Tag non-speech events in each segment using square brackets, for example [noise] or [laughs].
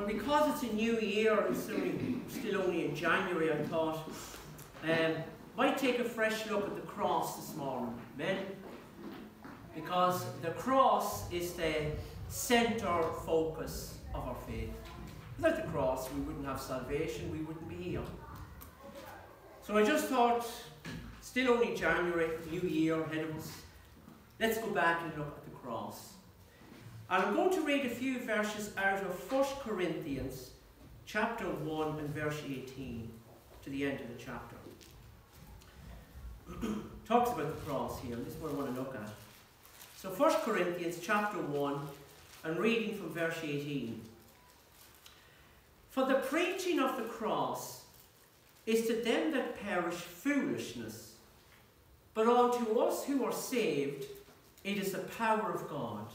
Well, because it's a new year, it's only, still only in January, I thought, um, might take a fresh look at the cross this morning. Amen? Because the cross is the centre focus of our faith. Without the cross, we wouldn't have salvation, we wouldn't be here. So I just thought, still only January, new year ahead of us, let's go back and look at the cross. And I'm going to read a few verses out of 1 Corinthians chapter 1 and verse 18 to the end of the chapter. [clears throat] Talks about the cross here, and this is what I want to look at. So 1 Corinthians chapter 1 and reading from verse 18. For the preaching of the cross is to them that perish foolishness, but unto us who are saved it is the power of God.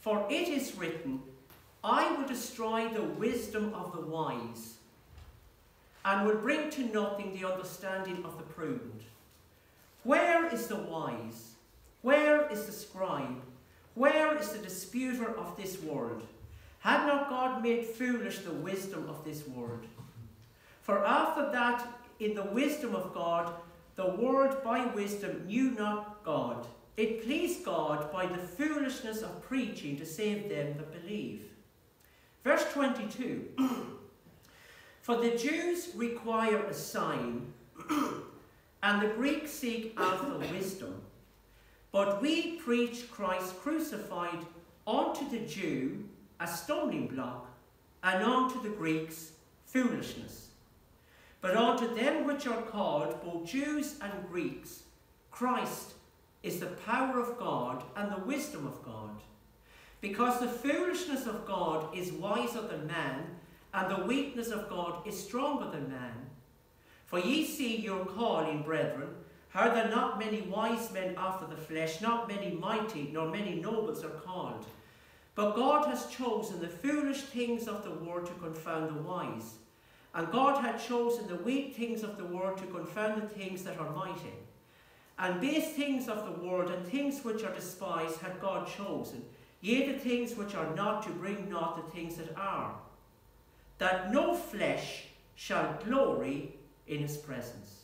For it is written, I will destroy the wisdom of the wise, and will bring to nothing the understanding of the prudent. Where is the wise? Where is the scribe? Where is the disputer of this world? Had not God made foolish the wisdom of this world? For after that, in the wisdom of God, the world by wisdom knew not God. It pleased God by the foolishness of preaching to save them that believe. Verse 22 [clears throat] For the Jews require a sign, [clears throat] and the Greeks seek after wisdom. But we preach Christ crucified unto the Jew a stumbling block, and unto the Greeks foolishness. But unto them which are called, both Jews and Greeks, Christ is the power of God and the wisdom of God. Because the foolishness of God is wiser than man, and the weakness of God is stronger than man. For ye see your calling, brethren, how there not many wise men after the flesh, not many mighty, nor many nobles are called. But God has chosen the foolish things of the world to confound the wise. And God had chosen the weak things of the world to confound the things that are mighty. And base things of the world and things which are despised had God chosen, yea, the things which are not to bring not the things that are, that no flesh shall glory in his presence.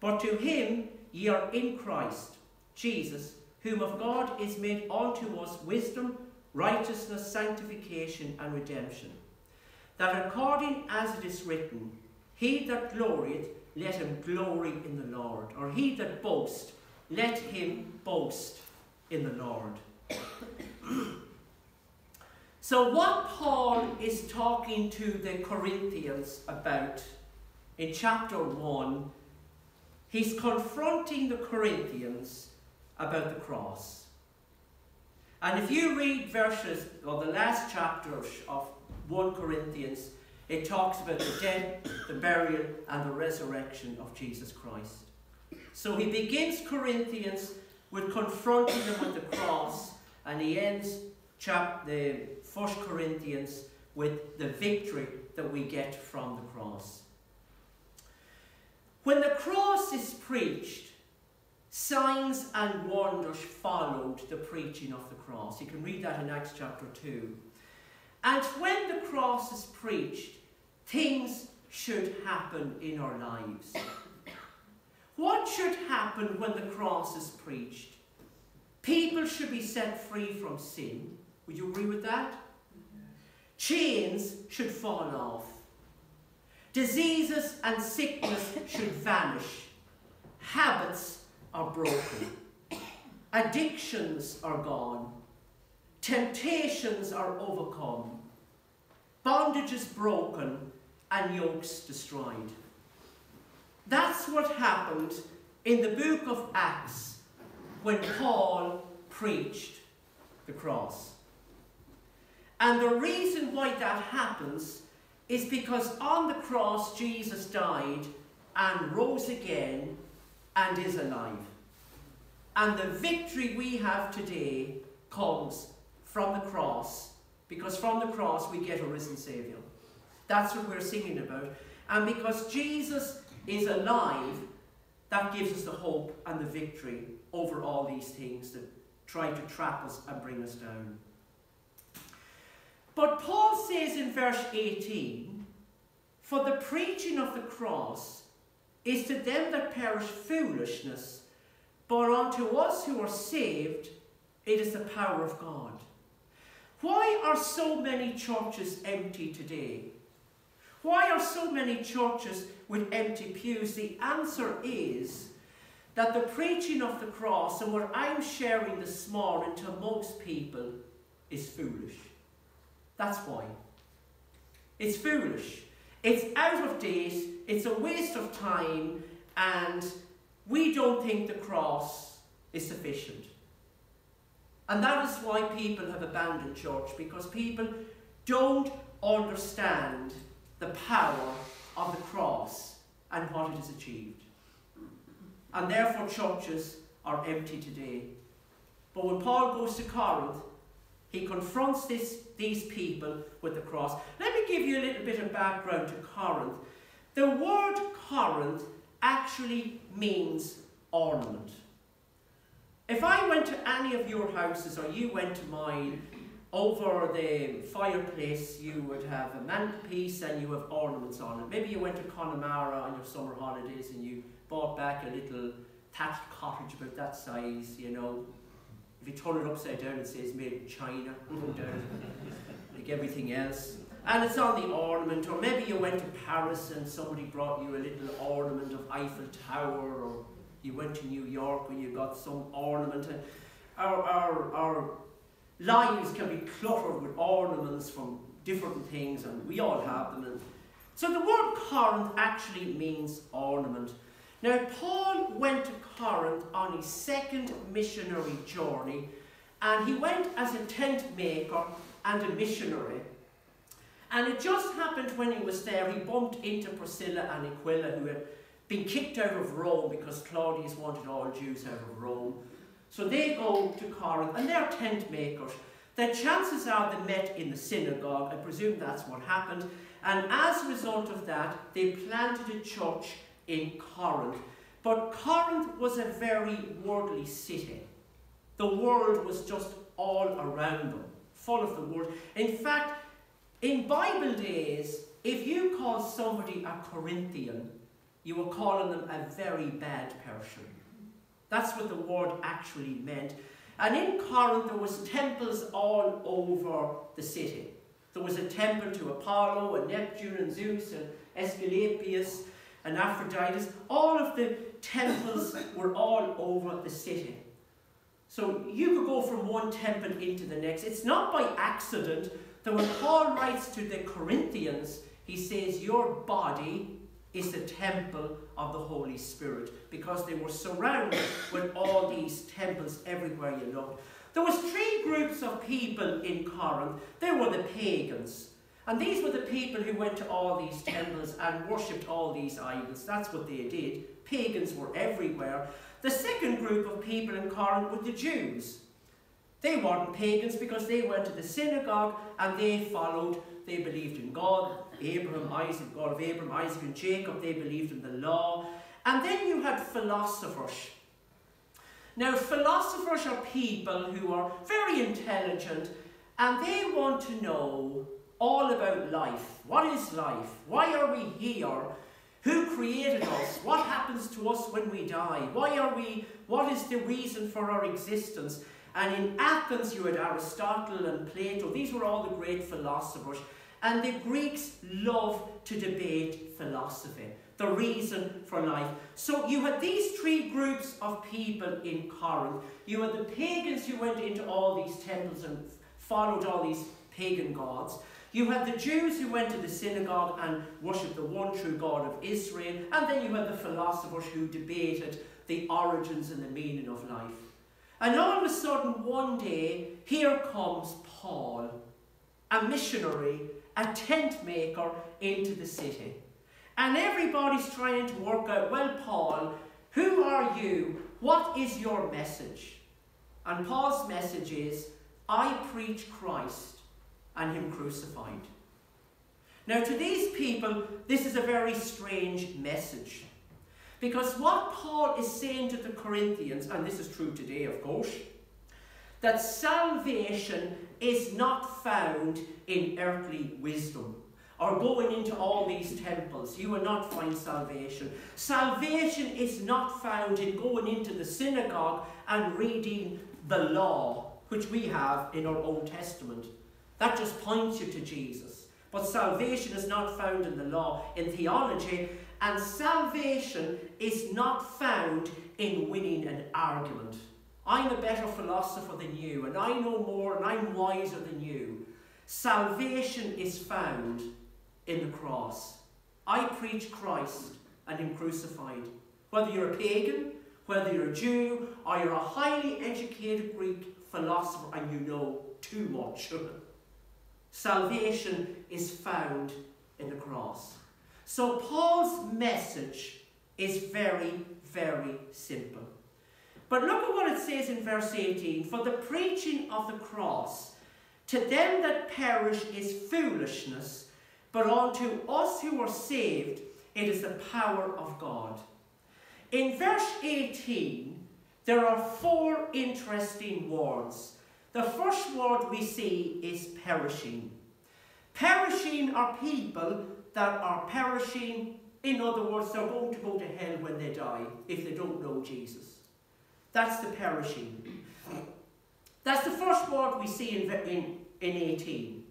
But to him ye are in Christ, Jesus, whom of God is made unto us wisdom, righteousness, sanctification, and redemption. That according as it is written, He that glorieth, let him glory in the Lord. Or he that boast, let him boast in the Lord. [coughs] so what Paul is talking to the Corinthians about in chapter 1, he's confronting the Corinthians about the cross. And if you read verses, or the last chapter of 1 Corinthians, it talks about the death, the burial, and the resurrection of Jesus Christ. So he begins Corinthians with confronting them with the cross, and he ends chap the First Corinthians with the victory that we get from the cross. When the cross is preached, signs and wonders followed the preaching of the cross. You can read that in Acts chapter 2. And when the cross is preached, things should happen in our lives. What should happen when the cross is preached? People should be set free from sin. Would you agree with that? Chains should fall off. Diseases and sickness should vanish. Habits are broken. Addictions are gone. Temptations are overcome. Bondage is broken and yokes destroyed. That's what happened in the book of Acts when Paul preached the cross. And the reason why that happens is because on the cross Jesus died and rose again and is alive. And the victory we have today comes from the cross because from the cross we get a risen Saviour. That's what we're singing about. And because Jesus is alive, that gives us the hope and the victory over all these things that try to trap us and bring us down. But Paul says in verse 18, For the preaching of the cross is to them that perish foolishness, but unto us who are saved it is the power of God. Why are so many churches empty today? Why are so many churches with empty pews? The answer is that the preaching of the cross and what I'm sharing this morning to most people is foolish. That's why. It's foolish. It's out of date, it's a waste of time, and we don't think the cross is sufficient. And that is why people have abandoned church, because people don't understand the power of the cross and what it has achieved. And therefore, churches are empty today. But when Paul goes to Corinth, he confronts this, these people with the cross. Let me give you a little bit of background to Corinth. The word Corinth actually means ornament. If I went to any of your houses or you went to mine, over the fireplace you would have a mantelpiece and you have ornaments on it. Maybe you went to Connemara on your summer holidays and you bought back a little thatched cottage about that size, you know. If you turn it upside down it says made in China, like everything else. And it's on the ornament, or maybe you went to Paris and somebody brought you a little ornament of Eiffel Tower, or you went to New York and you got some ornament. Our, our, our lives can be cluttered with ornaments from different things, and we all have them. And so the word Corinth actually means ornament. Now, Paul went to Corinth on his second missionary journey, and he went as a tent maker and a missionary. And it just happened when he was there, he bumped into Priscilla and Aquila, who had been kicked out of Rome because Claudius wanted all Jews out of Rome. So they go to Corinth and they're tent makers. Their chances are they met in the synagogue. I presume that's what happened. And as a result of that, they planted a church in Corinth. But Corinth was a very worldly city. The world was just all around them, full of the world. In fact, in Bible days, if you called somebody a Corinthian, you were calling them a very bad person. That's what the word actually meant. And in Corinth, there was temples all over the city. There was a temple to Apollo and Neptune and Zeus and Asclepius and Aphrodite. All of the temples were all over the city. So you could go from one temple into the next. It's not by accident that when Paul writes to the Corinthians, he says, Your body is the temple of the Holy Spirit because they were surrounded with all these temples everywhere you looked. There was three groups of people in Corinth. There were the pagans. And these were the people who went to all these temples and worshipped all these idols. That's what they did. Pagans were everywhere. The second group of people in Corinth were the Jews. They weren't pagans because they went to the synagogue and they followed, they believed in God, Abraham, Isaac, God of Abraham, Isaac, and Jacob, they believed in the law. And then you had philosophers. Now, philosophers are people who are very intelligent and they want to know all about life. What is life? Why are we here? Who created us? What happens to us when we die? Why are we? What is the reason for our existence? And in Athens, you had Aristotle and Plato. These were all the great philosophers. And the Greeks love to debate philosophy, the reason for life. So you had these three groups of people in Corinth. You had the pagans who went into all these temples and followed all these pagan gods. You had the Jews who went to the synagogue and worshipped the one true God of Israel. And then you had the philosophers who debated the origins and the meaning of life. And all of a sudden, one day, here comes Paul, a missionary a tent maker into the city. And everybody's trying to work out, well, Paul, who are you? What is your message? And Paul's message is, I preach Christ and Him crucified. Now, to these people, this is a very strange message. Because what Paul is saying to the Corinthians, and this is true today, of course, that salvation is not found in earthly wisdom or going into all these temples. You will not find salvation. Salvation is not found in going into the synagogue and reading the law, which we have in our Old Testament. That just points you to Jesus. But salvation is not found in the law, in theology, and salvation is not found in winning an argument. I'm a better philosopher than you, and I know more, and I'm wiser than you. Salvation is found in the cross. I preach Christ and Him crucified. Whether you're a pagan, whether you're a Jew, or you're a highly educated Greek philosopher and you know too much, salvation is found in the cross. So Paul's message is very, very simple. But look at what it says in verse 18 For the preaching of the cross to them that perish is foolishness, but unto us who are saved it is the power of God. In verse 18, there are four interesting words. The first word we see is perishing. Perishing are people that are perishing. In other words, they're going to go to hell when they die if they don't know Jesus. That's the perishing. That's the first word we see in, in, in 18.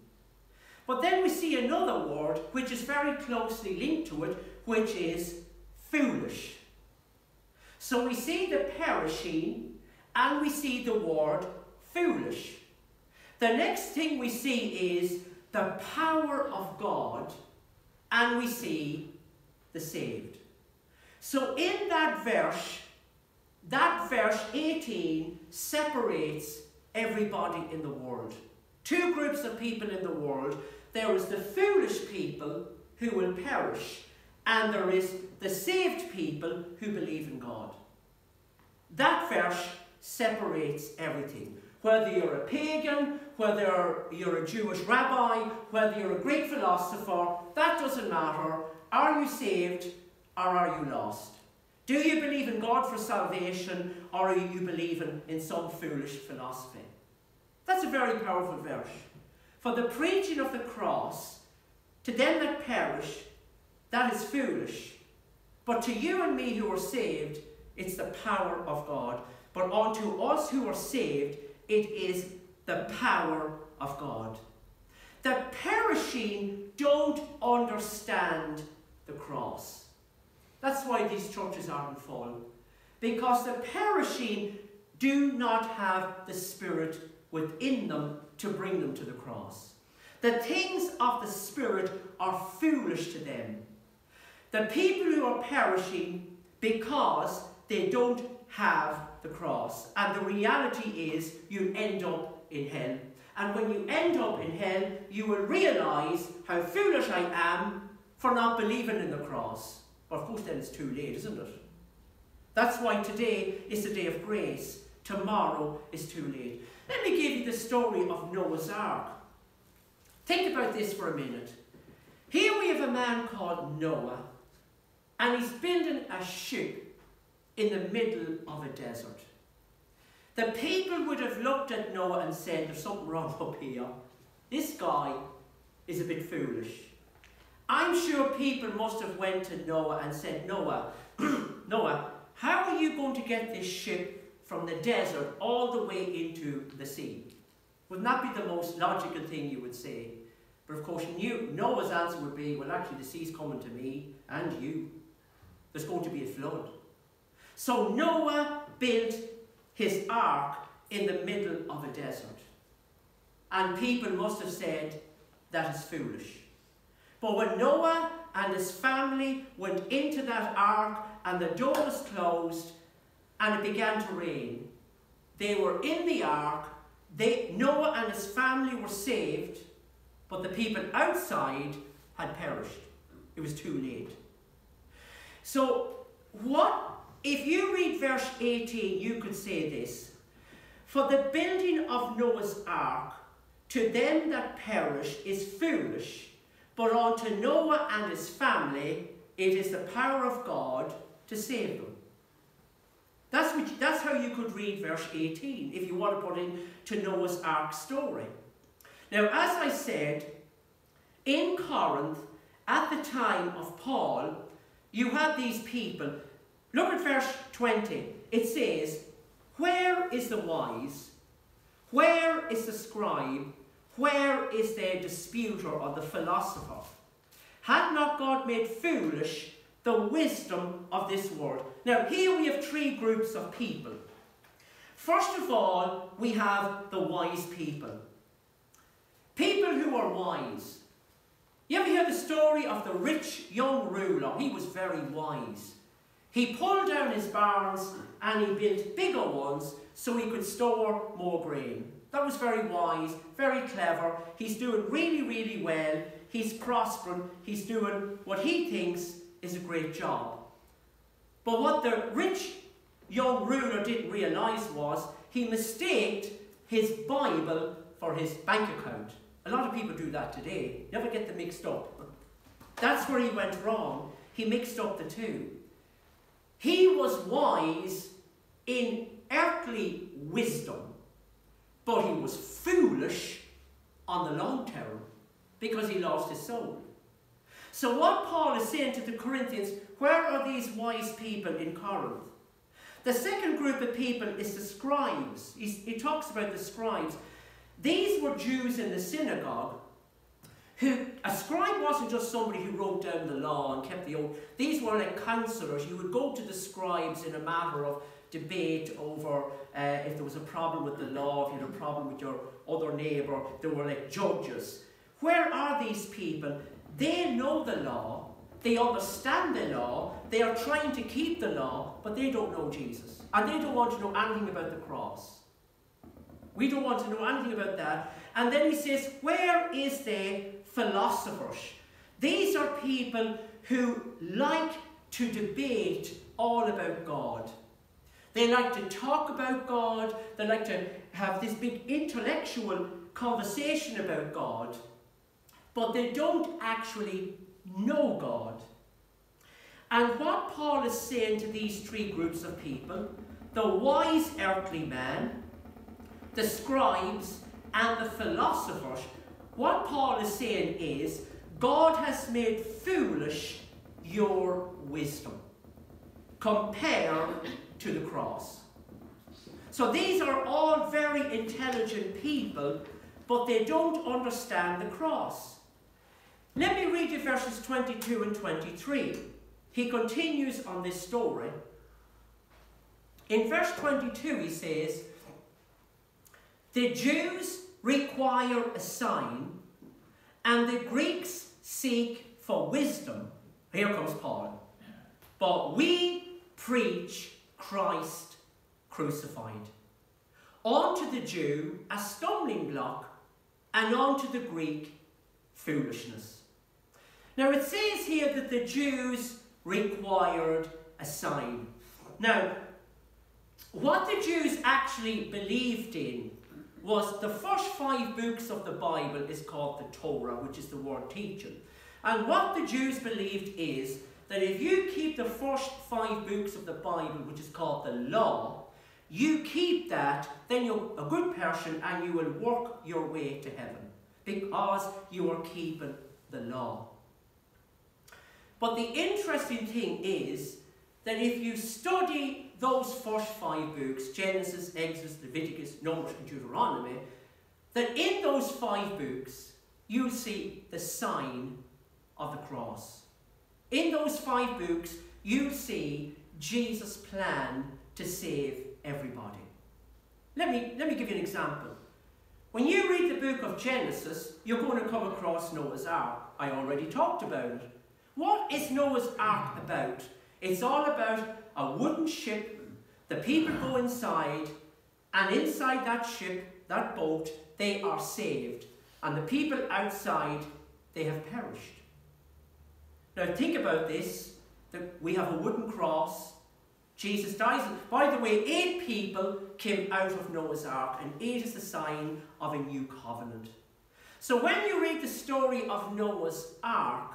But then we see another word which is very closely linked to it, which is foolish. So we see the perishing and we see the word foolish. The next thing we see is the power of God and we see the saved. So in that verse, that verse 18 separates everybody in the world. Two groups of people in the world. There is the foolish people who will perish, and there is the saved people who believe in God. That verse separates everything. Whether you're a pagan, whether you're a Jewish rabbi, whether you're a Greek philosopher, that doesn't matter. Are you saved or are you lost? Do you believe in God for salvation or are you believing in some foolish philosophy? That's a very powerful verse. For the preaching of the cross, to them that perish, that is foolish. But to you and me who are saved, it's the power of God. But unto us who are saved, it is the power of God. The perishing don't understand the cross. That's why these churches aren't full. Because the perishing do not have the Spirit within them to bring them to the cross. The things of the Spirit are foolish to them. The people who are perishing because they don't have the cross. And the reality is you end up in hell. And when you end up in hell, you will realize how foolish I am for not believing in the cross. But of course, then it's too late, isn't it? That's why today is the day of grace. Tomorrow is too late. Let me give you the story of Noah's Ark. Think about this for a minute. Here we have a man called Noah, and he's building a ship in the middle of a desert. The people would have looked at Noah and said, There's something wrong up here. This guy is a bit foolish. I'm sure people must have went to Noah and said, Noah, [clears throat] Noah, how are you going to get this ship from the desert all the way into the sea? Wouldn't that be the most logical thing you would say? But of course, knew, Noah's answer would be, well, actually, the sea's coming to me and you. There's going to be a flood. So Noah built his ark in the middle of a desert. And people must have said, that is foolish. But when Noah and his family went into that ark and the door was closed and it began to rain, they were in the ark, they, Noah and his family were saved, but the people outside had perished. It was too late. So, what, if you read verse 18, you could say this For the building of Noah's ark to them that perish is foolish but unto Noah and his family it is the power of God to save them. That's, that's how you could read verse 18 if you want to put in to Noah's Ark story. Now, as I said, in Corinth, at the time of Paul, you had these people. Look at verse 20. It says, Where is the wise? Where is the scribe? Where is their disputer or the philosopher? Had not God made foolish the wisdom of this world? Now, here we have three groups of people. First of all, we have the wise people. People who are wise. You ever hear the story of the rich young ruler? He was very wise. He pulled down his barns and he built bigger ones so he could store more grain. That was very wise, very clever. He's doing really, really well. He's prospering. He's doing what he thinks is a great job. But what the rich young ruler didn't realise was he mistaked his Bible for his bank account. A lot of people do that today. Never get them mixed up. That's where he went wrong. He mixed up the two. He was wise in earthly wisdom, but he was foolish on the long term because he lost his soul. So, what Paul is saying to the Corinthians, where are these wise people in Corinth? The second group of people is the scribes. He's, he talks about the scribes. These were Jews in the synagogue who, a scribe wasn't just somebody who wrote down the law and kept the old, These were like counselors. You would go to the scribes in a matter of debate over uh, if there was a problem with the law, if you had a problem with your other neighbour. They were like judges. Where are these people? They know the law, they understand the law, they are trying to keep the law, but they don't know Jesus. And they don't want to know anything about the cross. We don't want to know anything about that. And then he says, Where is the philosophers? These are people who like to debate all about God. They like to talk about God, they like to have this big intellectual conversation about God, but they don't actually know God. And what Paul is saying to these three groups of people the wise earthly man, the scribes, and the philosophers what Paul is saying is God has made foolish your wisdom compared to the cross. So these are all very intelligent people, but they don't understand the cross. Let me read you verses 22 and 23. He continues on this story. In verse 22, he says, The Jews require a sign, and the Greeks seek for wisdom. Here comes Paul. But we preach Christ crucified. Unto the Jew, a stumbling block, and unto the Greek, foolishness. Now it says here that the Jews required a sign. Now, what the Jews actually believed in was the first five books of the Bible is called the Torah, which is the word teaching. And what the Jews believed is that if you keep the first five books of the Bible, which is called the law, you keep that, then you're a good person and you will work your way to heaven because you are keeping the law. But the interesting thing is that if you study those first five books, Genesis, Exodus, Leviticus, Numbers, and Deuteronomy, that in those five books, you'll see the sign of the cross. In those five books, you'll see Jesus' plan to save everybody. Let me, let me give you an example. When you read the book of Genesis, you're going to come across Noah's Ark. I already talked about it. What is Noah's Ark about? It's all about a wooden ship. The people go inside, and inside that ship, that boat, they are saved. And the people outside, they have perished. Now think about this. That we have a wooden cross. Jesus dies. By the way, eight people came out of Noah's Ark, and eight is the sign of a new covenant. So when you read the story of Noah's Ark,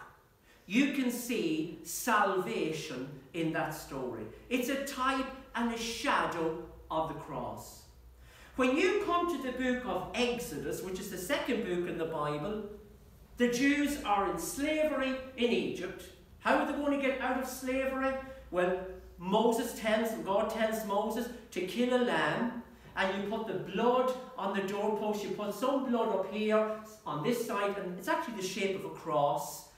you can see salvation in that story. It's a type and a shadow of the cross. When you come to the book of Exodus, which is the second book in the Bible, the Jews are in slavery in Egypt. How are they going to get out of slavery? Well, Moses tells God tells Moses to kill a lamb and you put the blood on the doorpost. You put some blood up here on this side, and it's actually the shape of a cross.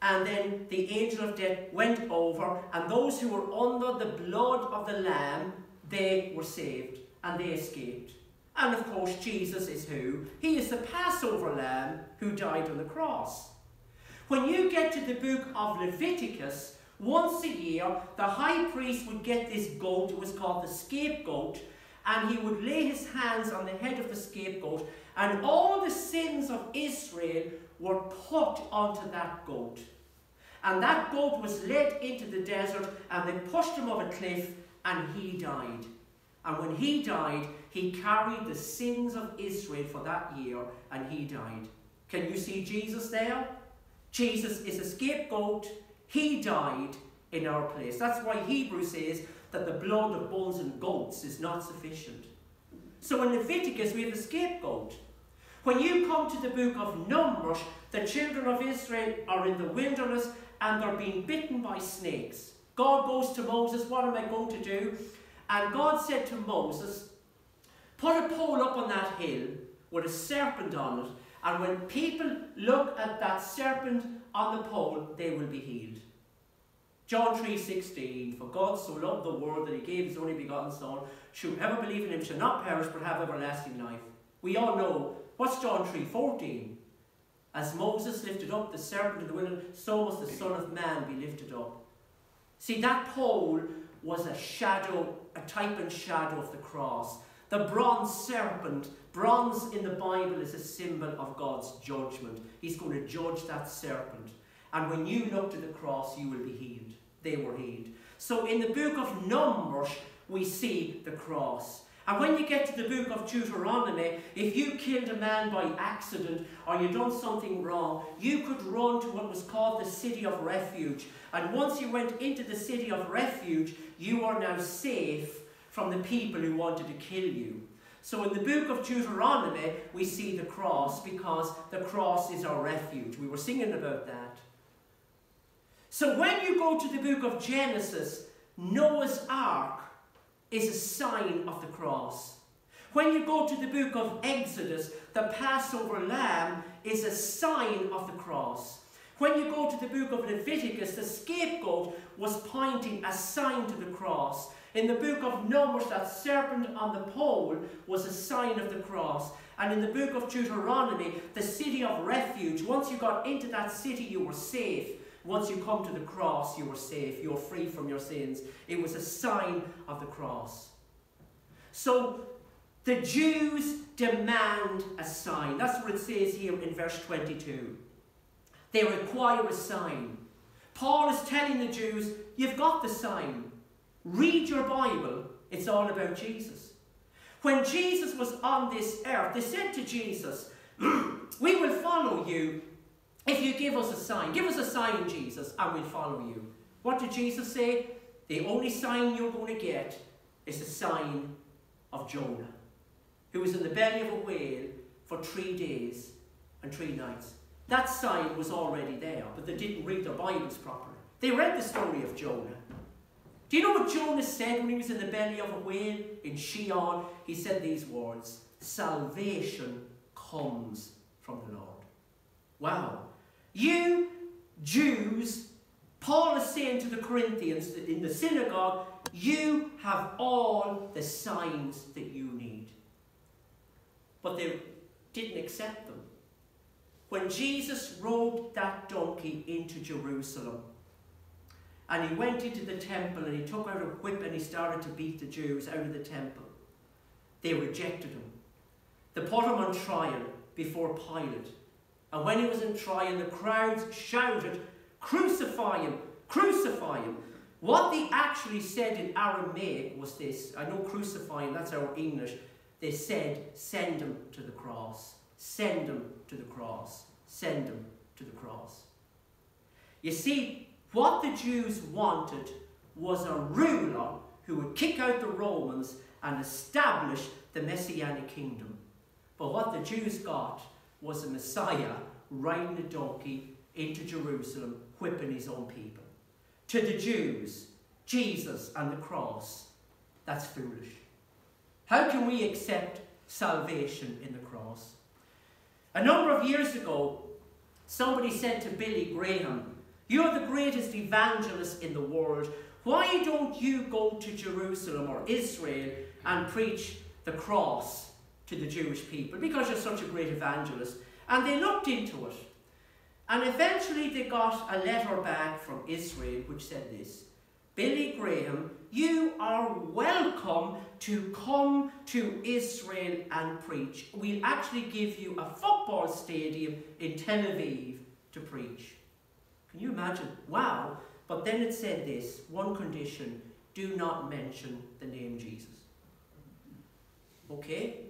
And then the angel of death went over, and those who were under the blood of the lamb, they were saved and they escaped. And of course, Jesus is who? He is the Passover lamb who died on the cross. When you get to the book of Leviticus, once a year, the high priest would get this goat, it was called the scapegoat, and he would lay his hands on the head of the scapegoat, and all the sins of Israel were put onto that goat. And that goat was led into the desert, and they pushed him off a cliff, and he died. And when he died, he carried the sins of Israel for that year, and he died. Can you see Jesus there? Jesus is a scapegoat. He died in our place. That's why Hebrews says that the blood of bulls and goats is not sufficient. So in Leviticus, we have a scapegoat. When you come to the book of Numbers, the children of Israel are in the wilderness and they're being bitten by snakes. God goes to Moses, What am I going to do? And God said to Moses, Put a pole up on that hill with a serpent on it, and when people look at that serpent on the pole, they will be healed. John 3.16, For God so loved the world that he gave his only begotten Son, should whoever believe in him shall not perish but have everlasting life. We all know, what's John 3.14? As Moses lifted up the serpent in the wilderness, so must the Son of Man be lifted up. See, that pole was a shadow, a type and shadow of the cross. The bronze serpent, bronze in the Bible is a symbol of God's judgment. He's going to judge that serpent. And when you look to the cross, you will be healed they were healed. So in the book of Numbers, we see the cross. And when you get to the book of Deuteronomy, if you killed a man by accident or you done something wrong, you could run to what was called the city of refuge. And once you went into the city of refuge, you are now safe from the people who wanted to kill you. So in the book of Deuteronomy, we see the cross because the cross is our refuge. We were singing about that. So when you go to the book of Genesis, Noah's Ark is a sign of the cross. When you go to the book of Exodus, the Passover lamb is a sign of the cross. When you go to the book of Leviticus, the scapegoat was pointing a sign to the cross. In the book of Numbers, that serpent on the pole was a sign of the cross. And in the book of Deuteronomy, the city of refuge, once you got into that city, you were safe. Once you come to the cross, you were safe. You're free from your sins. It was a sign of the cross. So the Jews demand a sign. That's what it says here in verse 22. They require a sign. Paul is telling the Jews, you've got the sign. Read your Bible. It's all about Jesus. When Jesus was on this earth, they said to Jesus, we will follow you if you give us a sign, give us a sign, Jesus, and we'll follow you. What did Jesus say? The only sign you're going to get is the sign of Jonah, who was in the belly of a whale for three days and three nights. That sign was already there, but they didn't read their Bibles properly. They read the story of Jonah. Do you know what Jonah said when he was in the belly of a whale in Sheol? He said these words Salvation comes from the Lord. Wow. You Jews, Paul is saying to the Corinthians in the synagogue, you have all the signs that you need. But they didn't accept them. When Jesus rode that donkey into Jerusalem, and he went into the temple and he took out a whip and he started to beat the Jews out of the temple, they rejected him. They put him on trial before Pilate. And when he was in trial, the crowds shouted, Crucify him! Crucify him! What they actually said in Aramaic was this. I know crucify him, that's our English. They said, Send him to the cross. Send him to the cross. Send him to the cross. You see, what the Jews wanted was a ruler who would kick out the Romans and establish the Messianic kingdom. But what the Jews got was a Messiah riding a donkey into Jerusalem, whipping his own people. To the Jews, Jesus and the cross, that's foolish. How can we accept salvation in the cross? A number of years ago, somebody said to Billy Graham, You're the greatest evangelist in the world. Why don't you go to Jerusalem or Israel and preach the cross to the Jewish people? Because you're such a great evangelist. And they looked into it. And eventually they got a letter back from Israel which said this Billy Graham, you are welcome to come to Israel and preach. We'll actually give you a football stadium in Tel Aviv to preach. Can you imagine? Wow. But then it said this one condition do not mention the name Jesus. Okay?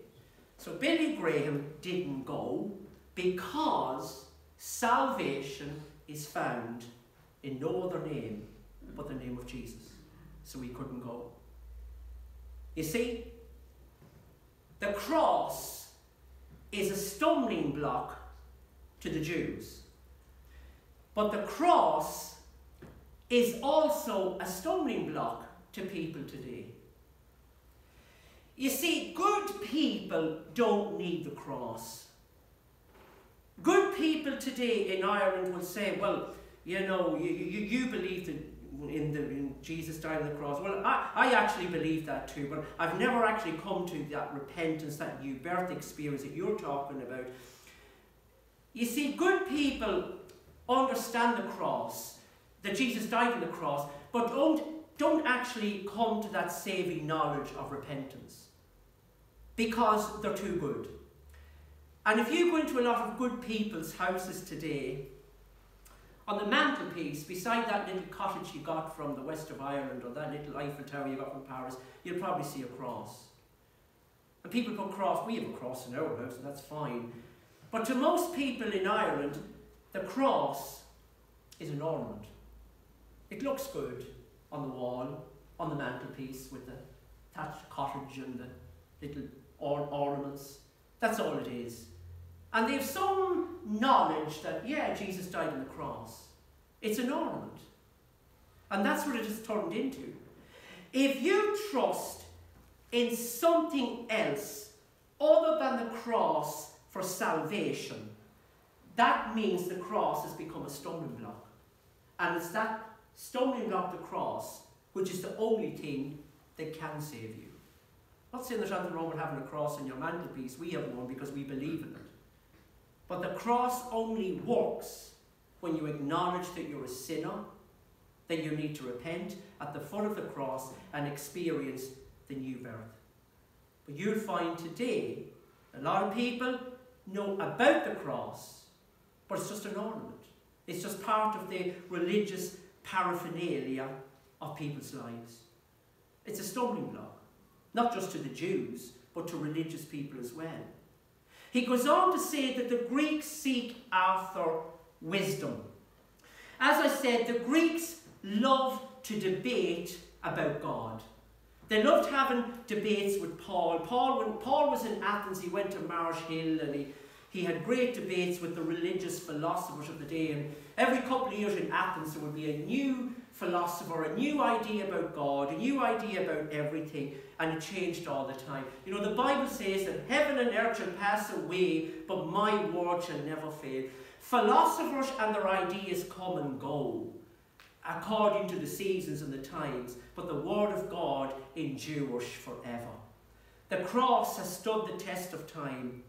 So Billy Graham didn't go because salvation is found in no other name but the name of Jesus. So he couldn't go. You see, the cross is a stumbling block to the Jews. But the cross is also a stumbling block to people today. You see, good people don't need the cross. Good people today in Ireland will say, well, you know, you, you, you believe that in, the, in Jesus dying on the cross. Well, I, I actually believe that too, but I've never actually come to that repentance, that new birth experience that you're talking about. You see, good people understand the cross, that Jesus died on the cross, but don't, don't actually come to that saving knowledge of repentance because they're too good. And if you go into a lot of good people's houses today, on the mantelpiece, beside that little cottage you got from the west of Ireland or that little Eiffel Tower you got from Paris, you'll probably see a cross. And people put cross, we have a cross in our house, and that's fine. But to most people in Ireland, the cross is an ornament. It looks good on the wall, on the mantelpiece with the thatched cottage and the little or ornaments. That's all it is. And they have some knowledge that, yeah, Jesus died on the cross. It's an ornament. And that's what it has turned into. If you trust in something else other than the cross for salvation, that means the cross has become a stumbling block. And it's that stumbling block, the cross, which is the only thing that can save you. I'm not saying there's nothing wrong with having a cross on your mantelpiece. We have one because we believe in it. But the cross only works when you acknowledge that you're a sinner, that you need to repent at the foot of the cross and experience the new birth. But you'll find today a lot of people know about the cross, but it's just an ornament. It's just part of the religious paraphernalia of people's lives. It's a stumbling block, not just to the Jews, but to religious people as well. He goes on to say that the Greeks seek after wisdom. As I said, the Greeks love to debate about God. They loved having debates with Paul. Paul, when Paul was in Athens, he went to Mars Hill and he, he had great debates with the religious philosophers of the day. And every couple of years in Athens, there would be a new philosopher, a new idea about God, a new idea about everything and it changed all the time. You know, the Bible says that heaven and earth shall pass away, but my word shall never fail. Philosophers and their ideas come and go according to the seasons and the times, but the word of God endures forever. The cross has stood the test of time.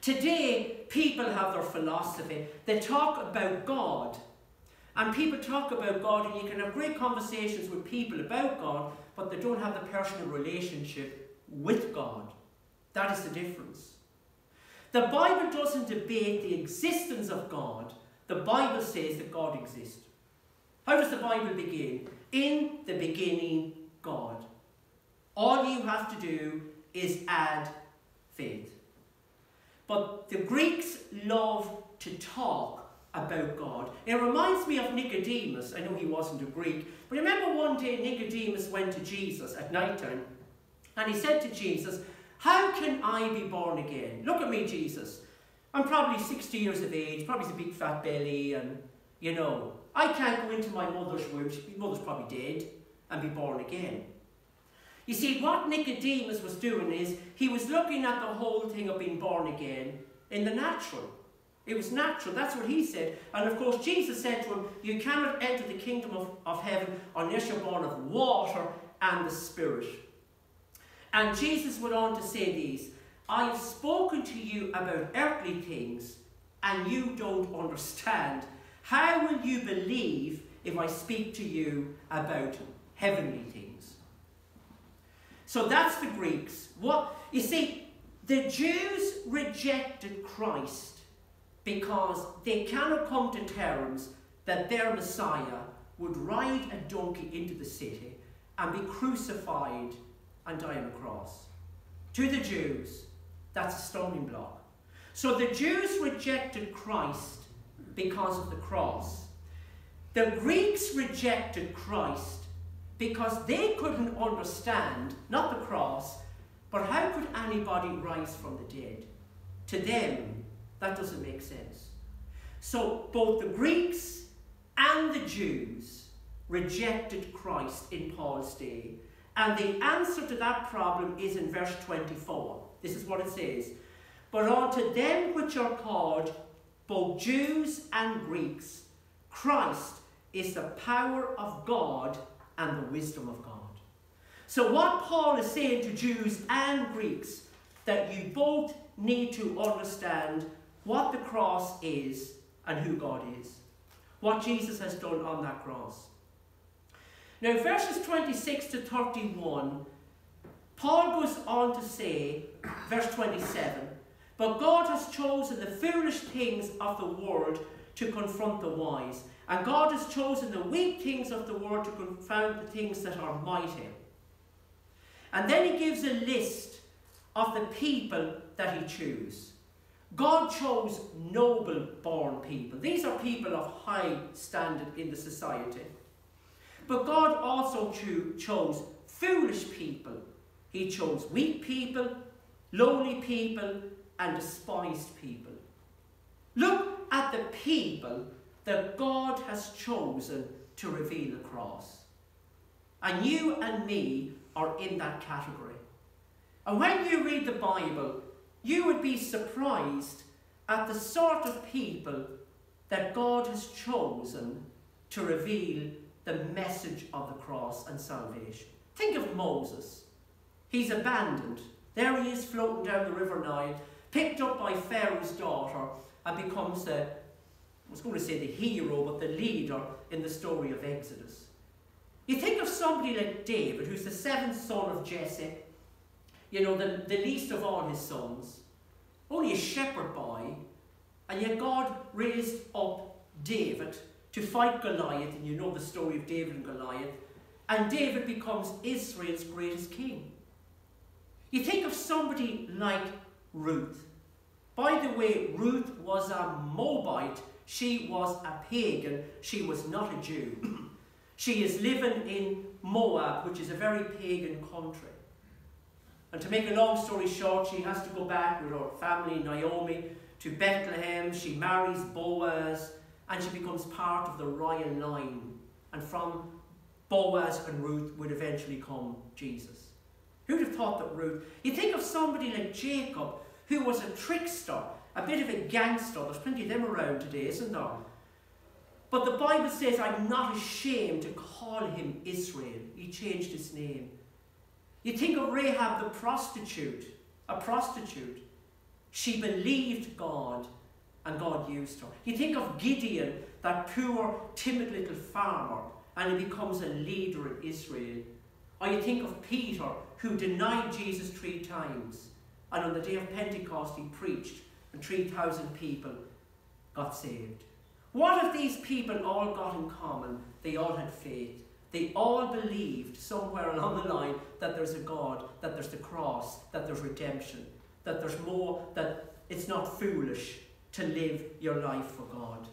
Today, people have their philosophy. They talk about God. And people talk about God, and you can have great conversations with people about God, but they don't have the personal relationship with God. That is the difference. The Bible doesn't debate the existence of God. The Bible says that God exists. How does the Bible begin? In the beginning, God. All you have to do is add faith. But the Greeks love to talk about God. It reminds me of Nicodemus. I know he wasn't a Greek, but remember one day Nicodemus went to Jesus at night time and he said to Jesus, How can I be born again? Look at me, Jesus. I'm probably 60 years of age, probably a big fat belly, and you know, I can't go into my mother's womb, my mother's probably dead, and be born again. You see, what Nicodemus was doing is he was looking at the whole thing of being born again in the natural. It was natural. That's what he said. And of course, Jesus said to him, You cannot enter the kingdom of, of heaven unless you're born of water and the Spirit. And Jesus went on to say these I have spoken to you about earthly things, and you don't understand. How will you believe if I speak to you about heavenly things? So that's the Greeks. What you see, the Jews rejected Christ because they cannot come to terms that their Messiah would ride a donkey into the city and be crucified and die on a cross. To the Jews, that's a stumbling block. So the Jews rejected Christ because of the cross. The Greeks rejected Christ because they couldn't understand, not the cross, but how could anybody rise from the dead? To them, that doesn't make sense. So both the Greeks and the Jews rejected Christ in Paul's day. And the answer to that problem is in verse 24. This is what it says. But unto them which are called, both Jews and Greeks, Christ is the power of God and the wisdom of God. So what Paul is saying to Jews and Greeks, that you both need to understand what the cross is and who God is. What Jesus has done on that cross. Now, verses 26 to 31, Paul goes on to say, verse 27, But God has chosen the foolish things of the world to confront the wise, and God has chosen the weak things of the world to confound the things that are mighty. And then he gives a list of the people that he chose. God chose noble born people. These are people of high standard in the society. But God also cho chose foolish people. He chose weak people, lowly people, and despised people. Look at the people that God has chosen to reveal the cross. And you and me are in that category. And when you read the Bible, you would be surprised at the sort of people that God has chosen to reveal the message of the cross and salvation. Think of Moses. He's abandoned. There he is floating down the River Nile, picked up by Pharaoh's daughter, and becomes the, I was going to say the hero, but the leader in the story of Exodus. You think of somebody like David, who's the seventh son of Jesse, you know, the, the least of all his sons, only a shepherd boy, and yet God raised up David to fight Goliath, and you know the story of David and Goliath, and David becomes Israel's greatest king. You think of somebody like Ruth. By the way, Ruth was a Moabite. She was a pagan. She was not a Jew. [clears throat] she is living in Moab, which is a very pagan country. And to make a long story short, she has to go back with her family, Naomi, to Bethlehem. She marries Boaz and she becomes part of the royal line. And from Boaz and Ruth would eventually come Jesus. Who'd have thought that Ruth? You think of somebody like Jacob, who was a trickster, a bit of a gangster. There's plenty of them around today, isn't there? But the Bible says, I'm not ashamed to call him Israel. He changed his name. You think of Rahab the prostitute, a prostitute. She believed God and God used her. You think of Gideon, that poor, timid little farmer, and he becomes a leader in Israel. Or you think of Peter, who denied Jesus three times, and on the day of Pentecost he preached, and 3,000 people got saved. What have these people all got in common? They all had faith. They all believed somewhere [laughs] along the line that there's a God, that there's the cross, that there's redemption, that there's more, that it's not foolish to live your life for God.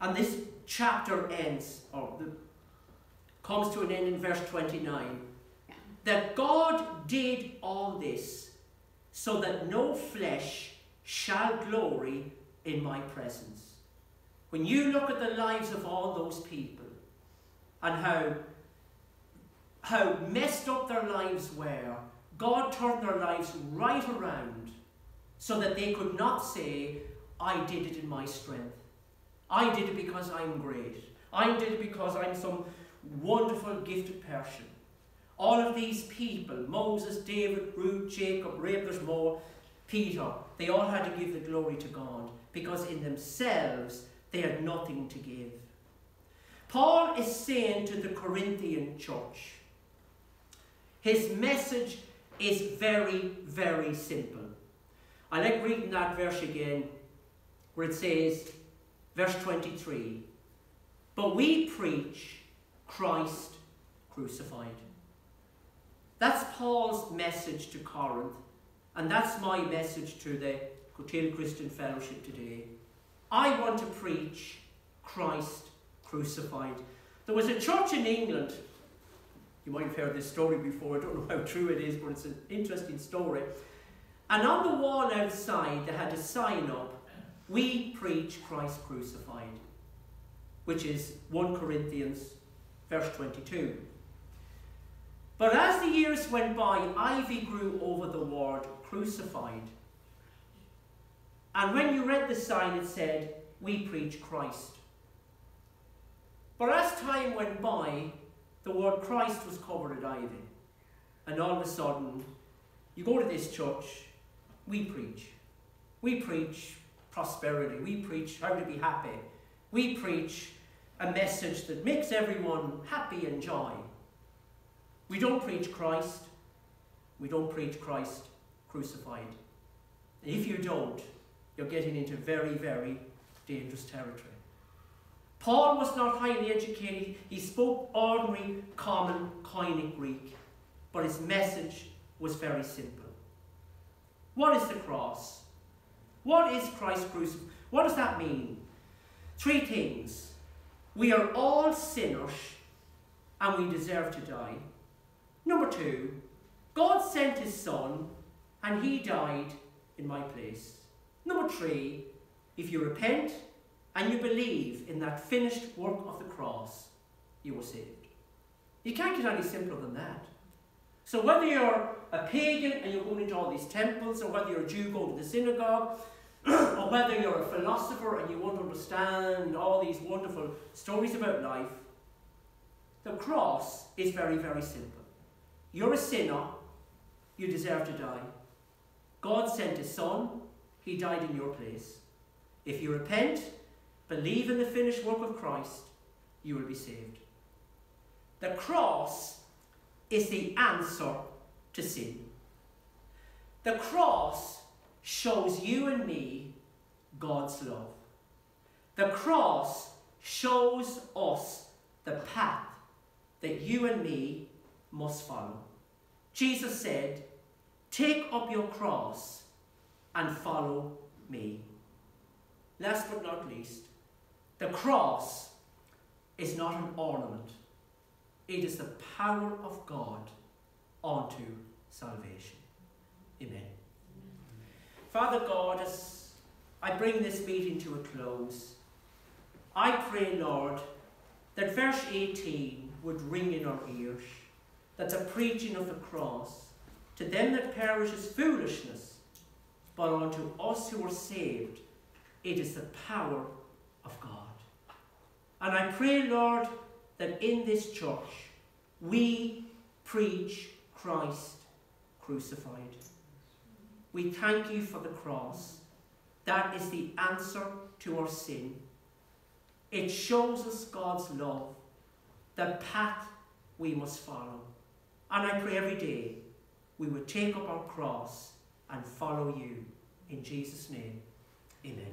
And this chapter ends, or the, comes to an end in verse 29. That God did all this so that no flesh shall glory in my presence. When you look at the lives of all those people and how, how messed up their lives were, God turned their lives right around so that they could not say, I did it in my strength. I did it because I'm great. I did it because I'm some wonderful, gifted person. All of these people, Moses, David, Ruth, Jacob, Rahab, there's more, Peter, they all had to give the glory to God because in themselves they had nothing to give. Paul is saying to the Corinthian church, his message is very, very simple. I like reading that verse again where it says, verse 23, But we preach Christ crucified. That's Paul's message to Corinth, and that's my message to the Cootehill Christian Fellowship today. I want to preach Christ crucified. There was a church in England, you might have heard this story before, I don't know how true it is, but it's an interesting story. And on the wall outside, they had a sign up We preach Christ crucified, which is 1 Corinthians, verse 22. But as the years went by, ivy grew over the word crucified. And when you read the sign, it said, We preach Christ. But as time went by, the word Christ was covered at ivy. And all of a sudden, you go to this church, we preach. We preach prosperity. We preach how to be happy. We preach a message that makes everyone happy and joy. We don't preach Christ. We don't preach Christ crucified. If you don't, you're getting into very, very dangerous territory. Paul was not highly educated. He spoke ordinary, common, Koine Greek. But his message was very simple. What is the cross? What is Christ crucified? What does that mean? Three things. We are all sinners and we deserve to die. Number two, God sent his son and he died in my place. Number three, if you repent and you believe in that finished work of the cross, you are saved. You can't get any simpler than that. So whether you're a pagan and you're going into all these temples, or whether you're a Jew going to the synagogue, [clears throat] or whether you're a philosopher and you want to understand all these wonderful stories about life, the cross is very, very simple. You're a sinner, you deserve to die. God sent his son, he died in your place. If you repent, believe in the finished work of Christ, you will be saved. The cross is the answer to sin. The cross shows you and me God's love. The cross shows us the path that you and me must follow. Jesus said, Take up your cross and follow me. Last but not least, the cross is not an ornament. It is the power of God unto salvation. Amen. Father God, as I bring this meeting to a close, I pray, Lord, that verse 18 would ring in our ears, that the preaching of the cross to them that perish is foolishness, but unto us who are saved, it is the power of God. And I pray, Lord, that in this church we preach Christ crucified. We thank you for the cross. That is the answer to our sin. It shows us God's love, the path we must follow. And I pray every day we would take up our cross and follow you. In Jesus' name, amen.